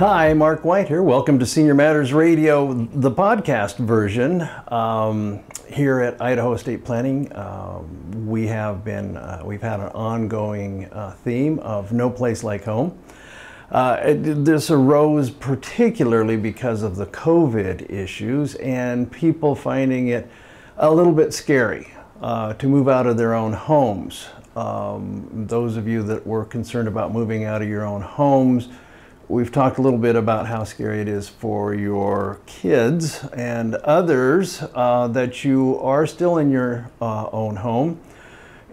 Hi, Mark White here. Welcome to Senior Matters Radio, the podcast version. Um, here at Idaho Estate Planning, um, we have been uh, we've had an ongoing uh, theme of no place like home. Uh, it, this arose particularly because of the COVID issues and people finding it a little bit scary uh, to move out of their own homes. Um, those of you that were concerned about moving out of your own homes We've talked a little bit about how scary it is for your kids and others uh, that you are still in your uh, own home.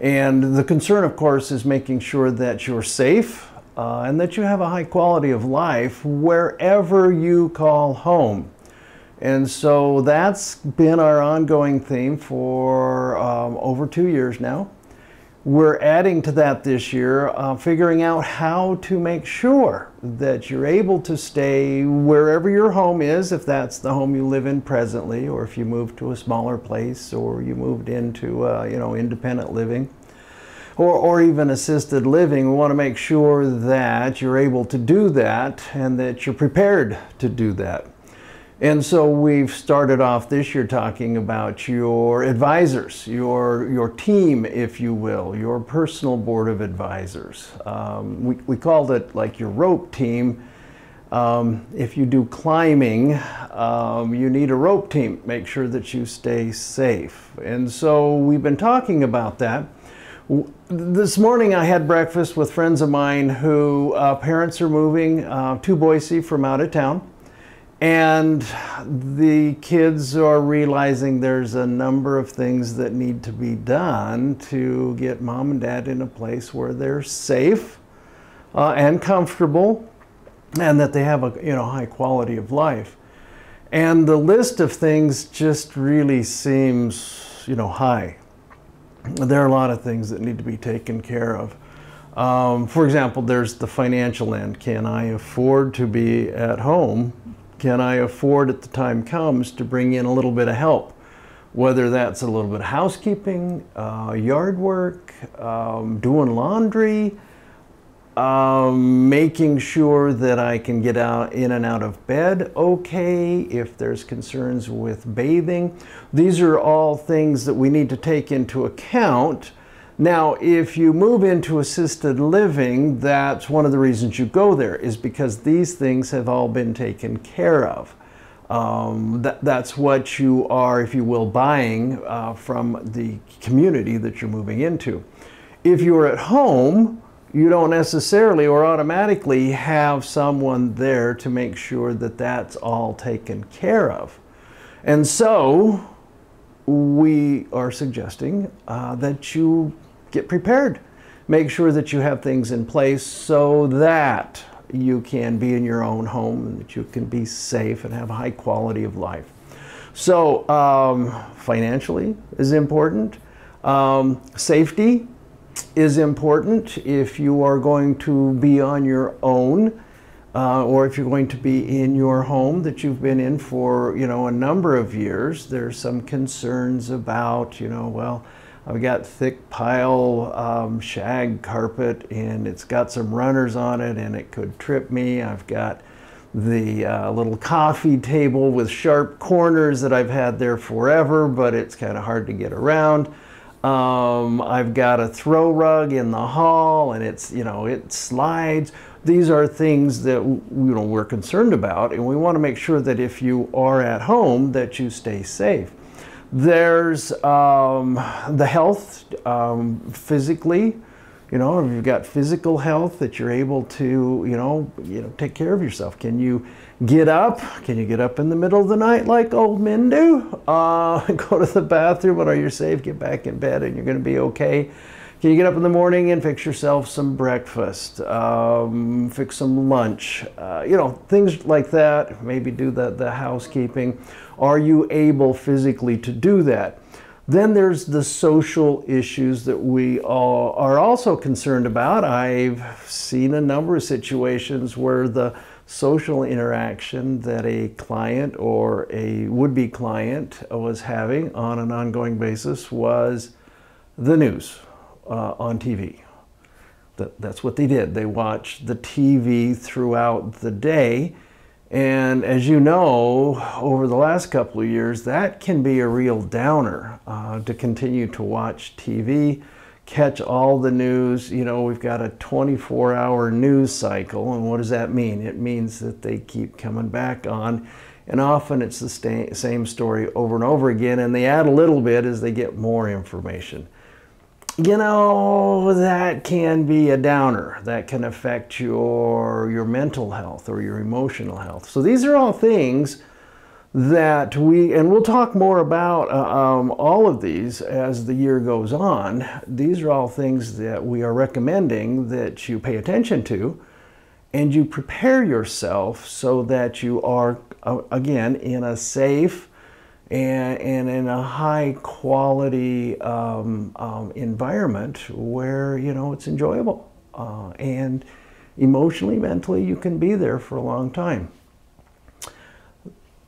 And the concern, of course, is making sure that you're safe uh, and that you have a high quality of life wherever you call home. And so that's been our ongoing theme for um, over two years now. We're adding to that this year, uh, figuring out how to make sure that you're able to stay wherever your home is, if that's the home you live in presently, or if you moved to a smaller place, or you moved into uh, you know independent living, or, or even assisted living. We want to make sure that you're able to do that and that you're prepared to do that. And so we've started off this year talking about your advisors, your, your team, if you will, your personal board of advisors. Um, we, we called it like your rope team. Um, if you do climbing, um, you need a rope team. Make sure that you stay safe. And so we've been talking about that. This morning I had breakfast with friends of mine who uh, parents are moving uh, to Boise from out of town. And the kids are realizing there's a number of things that need to be done to get mom and dad in a place where they're safe uh, and comfortable and that they have a you know high quality of life. And the list of things just really seems you know high. There are a lot of things that need to be taken care of. Um, for example, there's the financial end. Can I afford to be at home can I afford at the time comes to bring in a little bit of help? Whether that's a little bit of housekeeping, uh, yard work, um, doing laundry, um, making sure that I can get out in and out of bed okay, if there's concerns with bathing. These are all things that we need to take into account now, if you move into assisted living, that's one of the reasons you go there, is because these things have all been taken care of. Um, that, that's what you are, if you will, buying uh, from the community that you're moving into. If you're at home, you don't necessarily or automatically have someone there to make sure that that's all taken care of. And so, we are suggesting uh, that you get prepared. Make sure that you have things in place so that you can be in your own home and that you can be safe and have a high quality of life. So, um, financially is important. Um, safety is important if you are going to be on your own. Uh, or if you're going to be in your home that you've been in for you know a number of years, there's some concerns about you know well I've got thick pile um, shag carpet and it's got some runners on it and it could trip me. I've got the uh, little coffee table with sharp corners that I've had there forever, but it's kind of hard to get around. Um, I've got a throw rug in the hall and it's, you know, it slides. These are things that, you know, we're concerned about and we want to make sure that if you are at home that you stay safe. There's um, the health um, physically. You know, if you've got physical health that you're able to, you know, you know, take care of yourself. Can you get up? Can you get up in the middle of the night like old men do? Uh, go to the bathroom, but are you safe? Get back in bed, and you're going to be okay. Can you get up in the morning and fix yourself some breakfast? Um, fix some lunch? Uh, you know, things like that. Maybe do the, the housekeeping. Are you able physically to do that? Then there's the social issues that we all are also concerned about. I've seen a number of situations where the social interaction that a client or a would be client was having on an ongoing basis was the news uh, on TV. that, that's what they did. They watched the TV throughout the day. And as you know, over the last couple of years, that can be a real downer uh, to continue to watch TV, catch all the news. You know, we've got a 24 hour news cycle. And what does that mean? It means that they keep coming back on. And often it's the same story over and over again. And they add a little bit as they get more information you know, that can be a downer. That can affect your, your mental health or your emotional health. So these are all things that we, and we'll talk more about uh, um, all of these as the year goes on. These are all things that we are recommending that you pay attention to and you prepare yourself so that you are, uh, again, in a safe, and, and in a high quality um, um, environment where you know it's enjoyable. Uh, and emotionally mentally you can be there for a long time.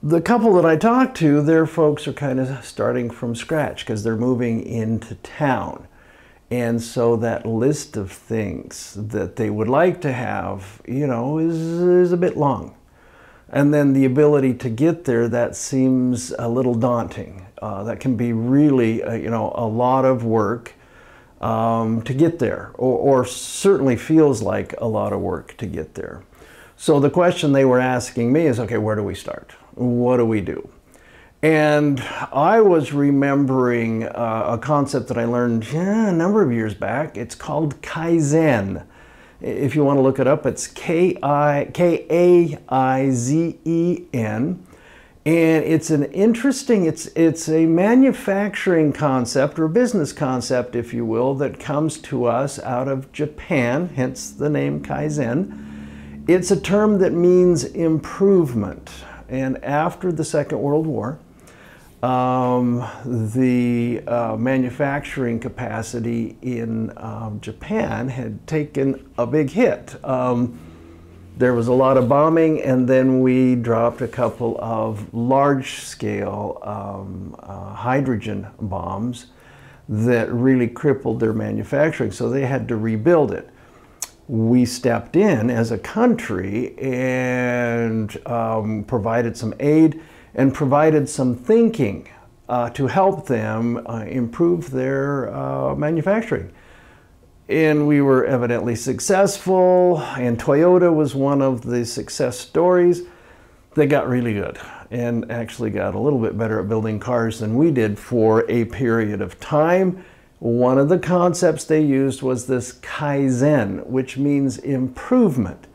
The couple that i talked to their folks are kind of starting from scratch because they're moving into town. And so that list of things that they would like to have you know is, is a bit long and then the ability to get there, that seems a little daunting. Uh, that can be really, uh, you know, a lot of work um, to get there, or, or, certainly feels like a lot of work to get there. So the question they were asking me is, okay, where do we start? What do we do? And I was remembering uh, a concept that I learned yeah, a number of years back. It's called Kaizen. If you want to look it up, it's K-I, K-A-I-Z-E-N. And it's an interesting, it's, it's a manufacturing concept or business concept, if you will, that comes to us out of Japan, hence the name Kaizen. It's a term that means improvement. And after the Second World War, um, the uh, manufacturing capacity in um, Japan had taken a big hit. Um, there was a lot of bombing, and then we dropped a couple of large scale um, uh, hydrogen bombs that really crippled their manufacturing, so they had to rebuild it. We stepped in as a country and um, provided some aid and provided some thinking uh, to help them uh, improve their uh, manufacturing. And we were evidently successful, and Toyota was one of the success stories. They got really good and actually got a little bit better at building cars than we did for a period of time. One of the concepts they used was this Kaizen, which means improvement.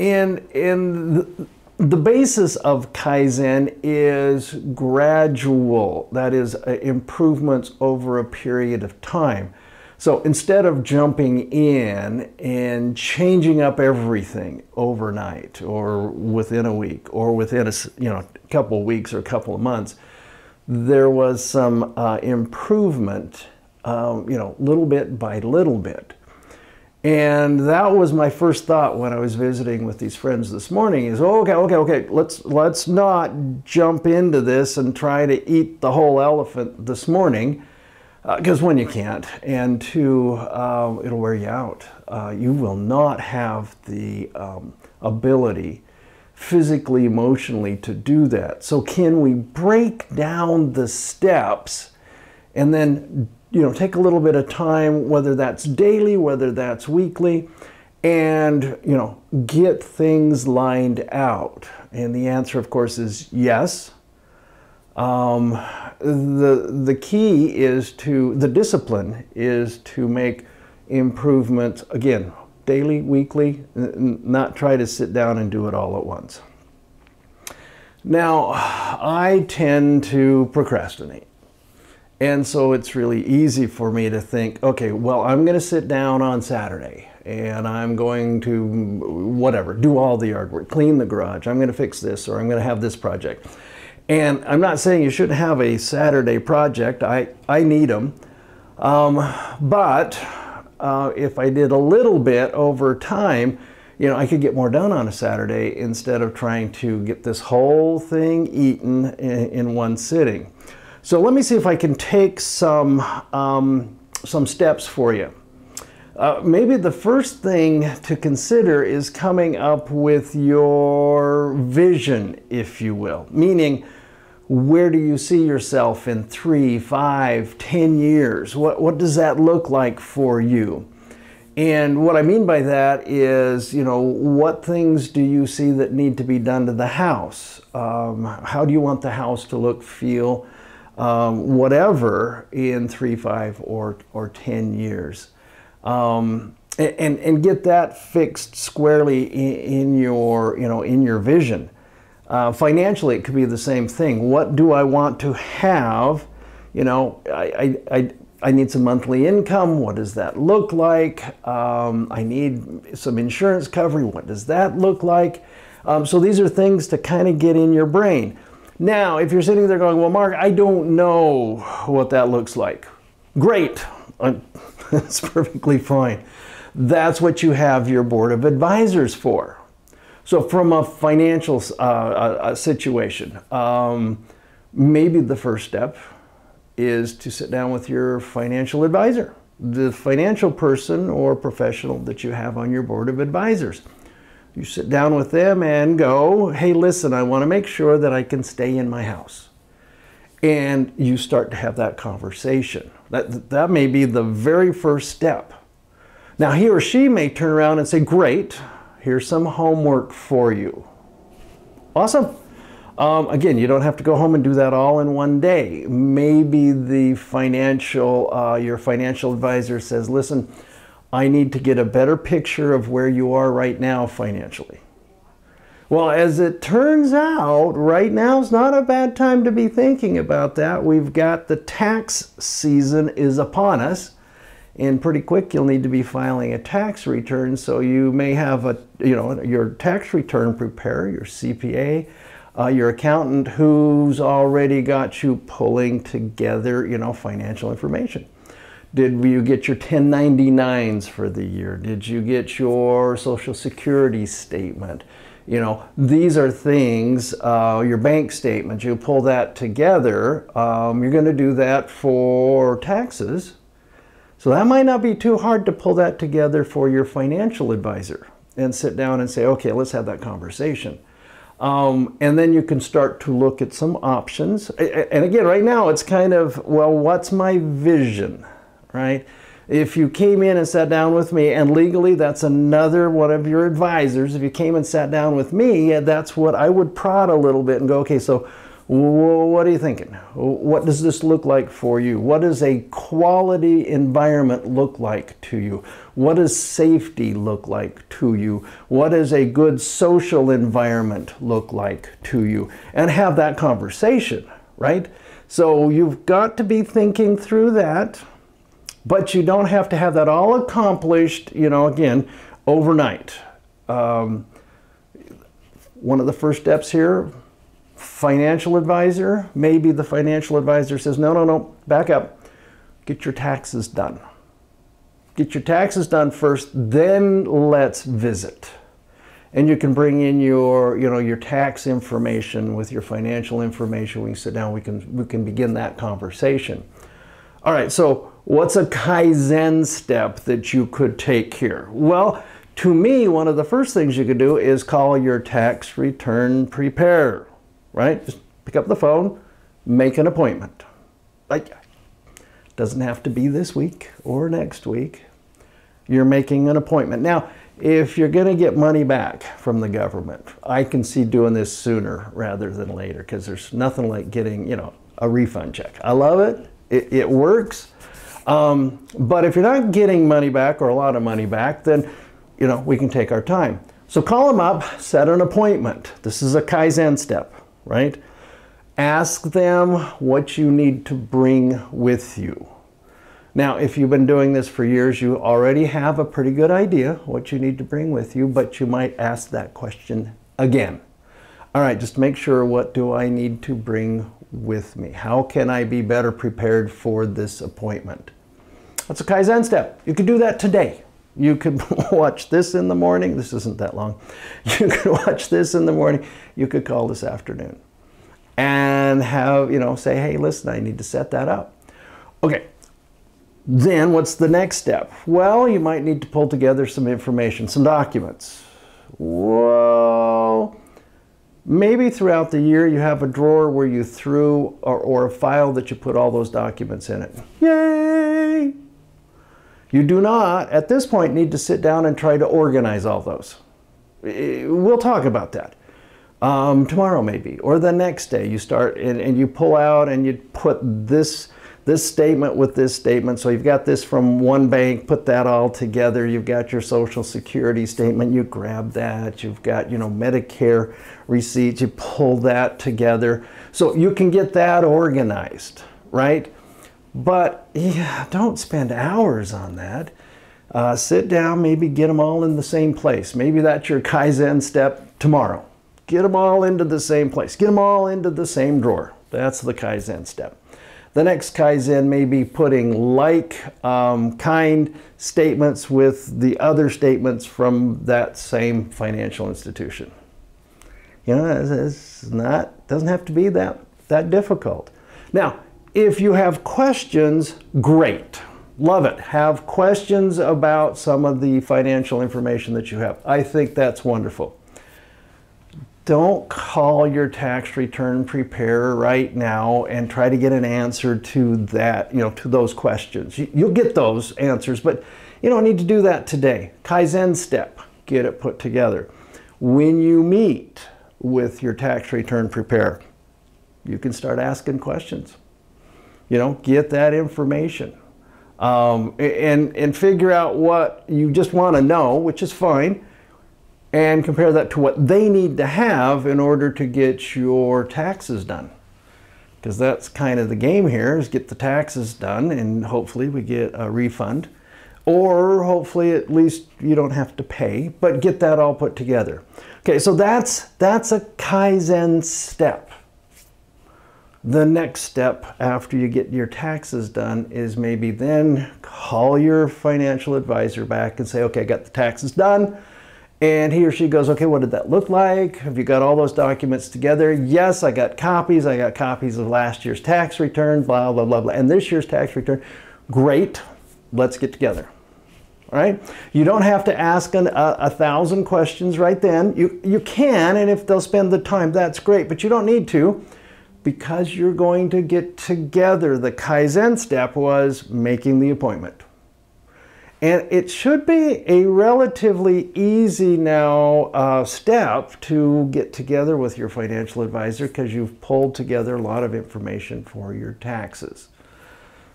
And, and the basis of Kaizen is gradual, that is, uh, improvements over a period of time. So instead of jumping in and changing up everything overnight or within a week or within a you know, couple of weeks or a couple of months, there was some uh, improvement, um, you know, little bit by little bit. And that was my first thought when I was visiting with these friends this morning is, okay, okay, okay, let's, let's not jump into this and try to eat the whole elephant this morning, because uh, when you can't, and two, uh, it'll wear you out. Uh, you will not have the um, ability physically, emotionally to do that. So can we break down the steps and then you know, take a little bit of time, whether that's daily, whether that's weekly, and, you know, get things lined out. And the answer, of course, is yes. Um, the, the key is to, the discipline is to make improvements, again, daily, weekly, not try to sit down and do it all at once. Now, I tend to procrastinate. And so it's really easy for me to think, okay, well, I'm going to sit down on Saturday and I'm going to, whatever, do all the yard work, clean the garage, I'm going to fix this, or I'm going to have this project. And I'm not saying you shouldn't have a Saturday project, I, I need them. Um, but uh, if I did a little bit over time, you know, I could get more done on a Saturday instead of trying to get this whole thing eaten in, in one sitting. So let me see if I can take some, um, some steps for you. Uh, maybe the first thing to consider is coming up with your vision, if you will, meaning where do you see yourself in three, five, ten years? What, what does that look like for you? And what I mean by that is, you know, what things do you see that need to be done to the house? Um, how do you want the house to look, feel, um, whatever in three, five, or, or 10 years? Um, and, and get that fixed squarely in, your, you know, in your vision. Uh, financially, it could be the same thing. What do I want to have? You know, I, I, I need some monthly income. What does that look like? Um, I need some insurance coverage. What does that look like? Um, so these are things to kind of get in your brain. Now, if you're sitting there going, well, Mark, I don't know what that looks like. Great. That's perfectly fine. That's what you have your board of advisors for. So, from a financial uh, situation, um, maybe the first step is to sit down with your financial advisor, the financial person or professional that you have on your board of advisors. You sit down with them and go, hey, listen, I want to make sure that I can stay in my house. And you start to have that conversation. That, that may be the very first step. Now, he or she may turn around and say, great, Here's some homework for you. Awesome. Um, again, you don't have to go home and do that all in one day. Maybe the financial, uh, your financial advisor says, listen, I need to get a better picture of where you are right now financially. Well, as it turns out, right now is not a bad time to be thinking about that. We've got the tax season is upon us and pretty quick you'll need to be filing a tax return so you may have a you know your tax return preparer your cpa uh, your accountant who's already got you pulling together you know financial information did you get your 1099s for the year? Did you get your social security statement? You know these are things uh, your bank statement you pull that together um, you're going to do that for taxes. So that might not be too hard to pull that together for your financial advisor and sit down and say, okay, let's have that conversation. Um, and then you can start to look at some options. And again, right now it's kind of, well, what's my vision, right? If you came in and sat down with me, and legally that's another one of your advisors, if you came and sat down with me, that's what I would prod a little bit and go, okay, so what are you thinking? What does this look like for you? What does a quality environment look like to you? What does safety look like to you? What does a good social environment look like to you? And have that conversation, right? So you've got to be thinking through that, but you don't have to have that all accomplished, you know, again, overnight. Um, one of the first steps here financial advisor, maybe the financial advisor says, no, no, no, back up. Get your taxes done. Get your taxes done first, then let's visit. And you can bring in your, you know, your tax information with your financial information. We can sit down, we can, we can begin that conversation. All right, so what's a Kaizen step that you could take here? Well, to me, one of the first things you could do is call your tax return preparer right? Just pick up the phone, make an appointment. Like, doesn't have to be this week or next week. You're making an appointment. Now, if you're going to get money back from the government, I can see doing this sooner rather than later because there's nothing like getting, you know, a refund check. I love it. It, it works. Um, but if you're not getting money back or a lot of money back, then, you know, we can take our time. So call them up, set an appointment. This is a Kaizen step right? Ask them what you need to bring with you. Now, if you've been doing this for years, you already have a pretty good idea what you need to bring with you, but you might ask that question again. All right, just make sure what do I need to bring with me? How can I be better prepared for this appointment? That's a Kaizen step. You could do that today. You could watch this in the morning. This isn't that long. You could watch this in the morning. You could call this afternoon and have, you know, say, hey, listen, I need to set that up. Okay. Then what's the next step? Well, you might need to pull together some information, some documents. Well, maybe throughout the year you have a drawer where you threw or, or a file that you put all those documents in it. Yay! You do not, at this point, need to sit down and try to organize all those. We'll talk about that. Um, tomorrow maybe, or the next day you start and, and you pull out and you put this this statement with this statement. So you've got this from one bank, put that all together. You've got your social security statement, you grab that. You've got, you know, Medicare receipts, you pull that together. So you can get that organized, right? But yeah, don't spend hours on that. Uh, sit down, maybe get them all in the same place. Maybe that's your Kaizen step tomorrow. Get them all into the same place. Get them all into the same drawer. That's the Kaizen step. The next Kaizen may be putting like um, kind statements with the other statements from that same financial institution. You know, it's not, doesn't have to be that, that difficult. Now, if you have questions, great. Love it. Have questions about some of the financial information that you have. I think that's wonderful don't call your tax return preparer right now and try to get an answer to that, you know, to those questions. You'll get those answers, but you don't need to do that today. Kaizen step, get it put together. When you meet with your tax return preparer, you can start asking questions. You know, get that information. Um, and, and figure out what you just want to know, which is fine and compare that to what they need to have in order to get your taxes done. Because that's kind of the game here is get the taxes done and hopefully we get a refund. Or hopefully at least you don't have to pay, but get that all put together. Okay, so that's, that's a Kaizen step. The next step after you get your taxes done is maybe then call your financial advisor back and say, okay, I got the taxes done and he or she goes, okay, what did that look like? Have you got all those documents together? Yes, I got copies. I got copies of last year's tax return, blah, blah, blah, blah. And this year's tax return. Great. Let's get together. All right? You don't have to ask an, a, a thousand questions right then. You, you can, and if they'll spend the time, that's great. But you don't need to because you're going to get together. The Kaizen step was making the appointment. And it should be a relatively easy now uh, step to get together with your financial advisor because you've pulled together a lot of information for your taxes.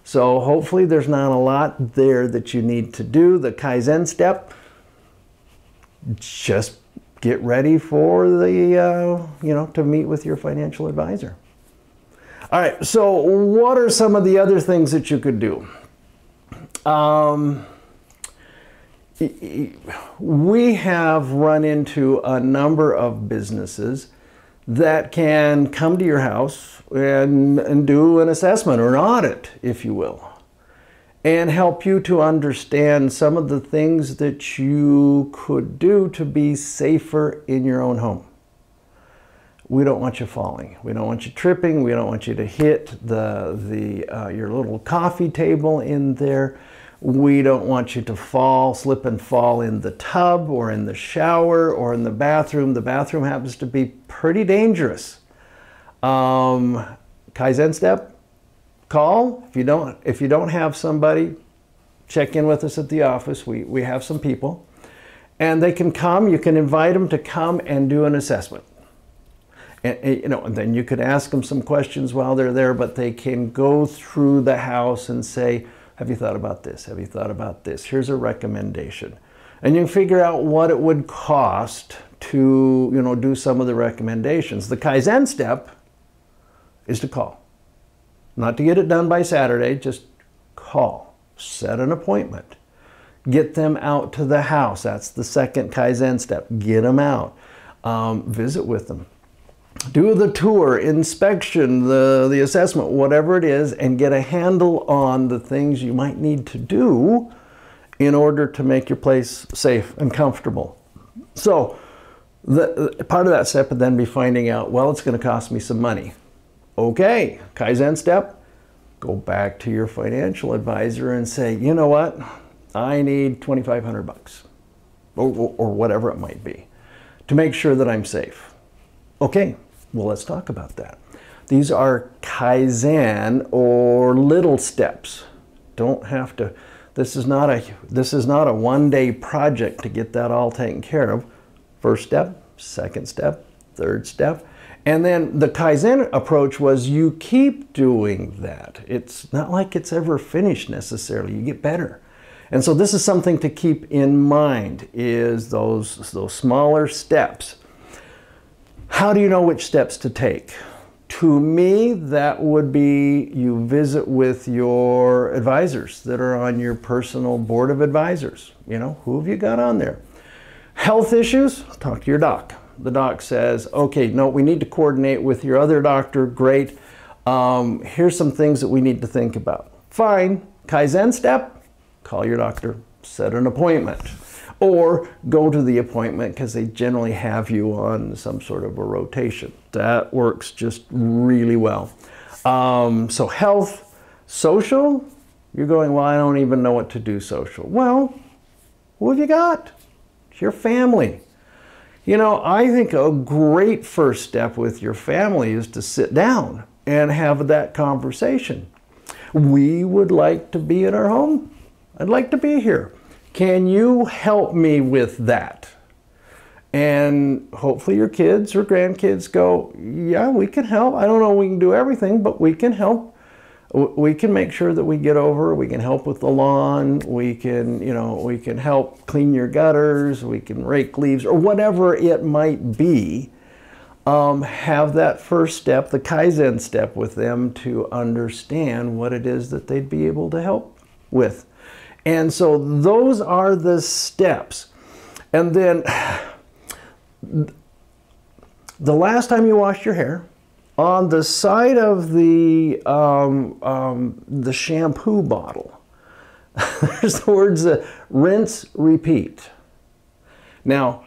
So hopefully there's not a lot there that you need to do. The Kaizen step, just get ready for the, uh, you know, to meet with your financial advisor. All right, so what are some of the other things that you could do? Um, we have run into a number of businesses that can come to your house and, and do an assessment or an audit, if you will, and help you to understand some of the things that you could do to be safer in your own home. We don't want you falling. We don't want you tripping. We don't want you to hit the, the, uh, your little coffee table in there. We don't want you to fall, slip and fall in the tub or in the shower or in the bathroom. The bathroom happens to be pretty dangerous. Um, Kaizen step, call. If you don't, if you don't have somebody, check in with us at the office. We, we have some people. And they can come, you can invite them to come and do an assessment. And, you know, and then you could ask them some questions while they're there, but they can go through the house and say, have you thought about this? Have you thought about this? Here's a recommendation. And you figure out what it would cost to, you know, do some of the recommendations. The Kaizen step is to call. Not to get it done by Saturday, just call. Set an appointment. Get them out to the house. That's the second Kaizen step. Get them out. Um, visit with them do the tour, inspection, the, the assessment, whatever it is, and get a handle on the things you might need to do in order to make your place safe and comfortable. So, the, part of that step would then be finding out, well, it's going to cost me some money. Okay, Kaizen step, go back to your financial advisor and say, you know what, I need 2,500 bucks or, or, or whatever it might be to make sure that I'm safe. Okay, well, let's talk about that. These are Kaizen or little steps. Don't have to, this is not a, this is not a one day project to get that all taken care of. First step, second step, third step. And then the Kaizen approach was you keep doing that. It's not like it's ever finished necessarily. You get better. And so this is something to keep in mind is those, those smaller steps. How do you know which steps to take? To me, that would be you visit with your advisors that are on your personal board of advisors. You know, who have you got on there? Health issues, talk to your doc. The doc says, okay, no, we need to coordinate with your other doctor. Great. Um, here's some things that we need to think about. Fine. Kaizen step, call your doctor, set an appointment. Or go to the appointment because they generally have you on some sort of a rotation. That works just really well. Um, so, health, social, you're going, well, I don't even know what to do social. Well, who have you got? It's your family. You know, I think a great first step with your family is to sit down and have that conversation. We would like to be in our home. I'd like to be here. Can you help me with that? And hopefully your kids or grandkids go, yeah, we can help. I don't know we can do everything, but we can help. We can make sure that we get over. We can help with the lawn. We can, you know, we can help clean your gutters. We can rake leaves or whatever it might be. Um, have that first step, the Kaizen step with them to understand what it is that they'd be able to help with. And so those are the steps. And then the last time you washed your hair, on the side of the um, um, the shampoo bottle, there's the words uh, rinse, repeat. Now,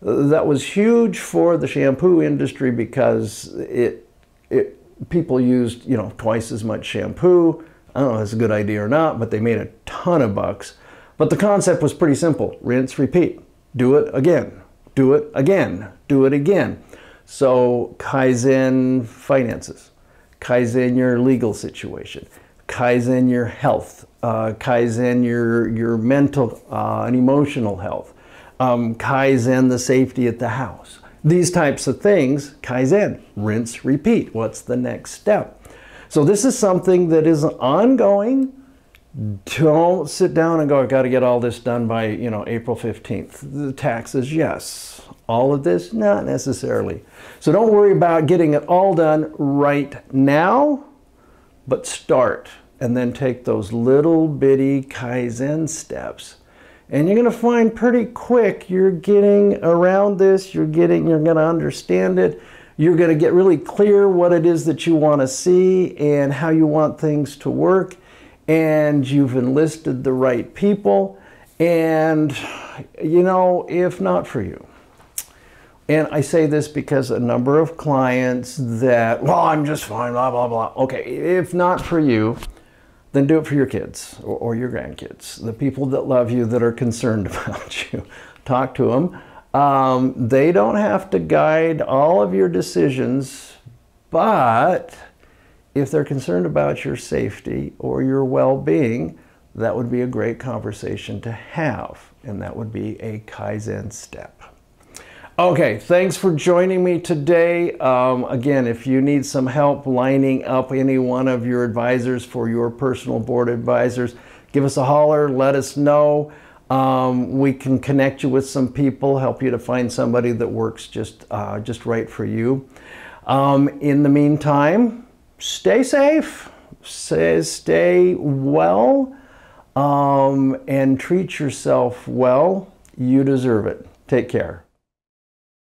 that was huge for the shampoo industry because it, it people used you know twice as much shampoo. I don't know if it's a good idea or not, but they made a ton of bucks. But the concept was pretty simple: rinse, repeat. Do it again do it again, do it again. So Kaizen finances, Kaizen your legal situation, Kaizen your health, uh, Kaizen your, your mental uh, and emotional health, um, Kaizen the safety at the house. These types of things, Kaizen, rinse, repeat. What's the next step? So this is something that is ongoing don't sit down and go, I've got to get all this done by, you know, April 15th. The taxes, yes. All of this, not necessarily. So don't worry about getting it all done right now, but start and then take those little bitty Kaizen steps. And you're going to find pretty quick you're getting around this, you're getting, you're going to understand it. You're going to get really clear what it is that you want to see and how you want things to work and you've enlisted the right people. And, you know, if not for you, and I say this because a number of clients that, well, I'm just fine, blah, blah, blah. Okay, if not for you, then do it for your kids or, or your grandkids, the people that love you, that are concerned about you. Talk to them. Um, they don't have to guide all of your decisions, but if they're concerned about your safety or your well-being, that would be a great conversation to have, and that would be a Kaizen step. Okay, thanks for joining me today. Um, again, if you need some help lining up any one of your advisors for your personal board advisors, give us a holler, let us know. Um, we can connect you with some people, help you to find somebody that works just, uh, just right for you. Um, in the meantime, stay safe, stay, stay well, um, and treat yourself well. You deserve it. Take care.